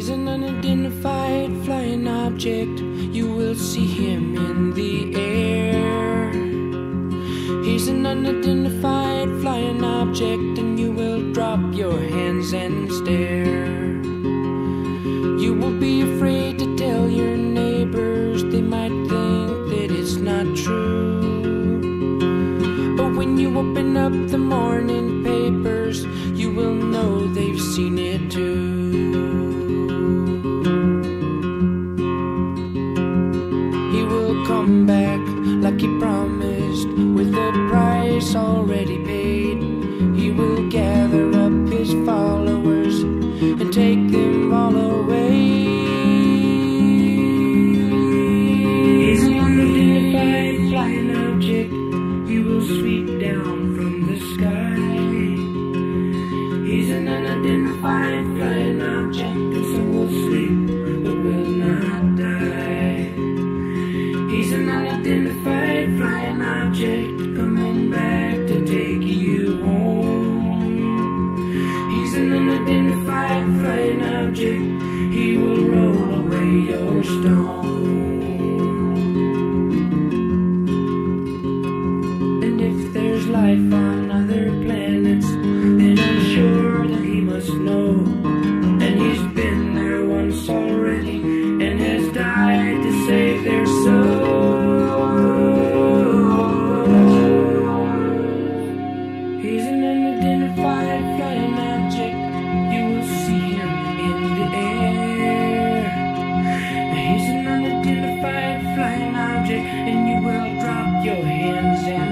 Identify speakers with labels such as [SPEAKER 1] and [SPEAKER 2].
[SPEAKER 1] an unidentified flying object. You will see him in the air. He's an unidentified flying object, and you will drop your hands and stare. You will be afraid to tell your neighbors, they might think that it's not true. But when you open up the morning papers, you will come back like he promised, with the price already paid. He will gather up his followers and take them all away. He's an unidentified flying object. He will sweep down He's an unidentified flying object coming back to take you home. He's an unidentified flying object. He will roll away your stone. And if there's life comes.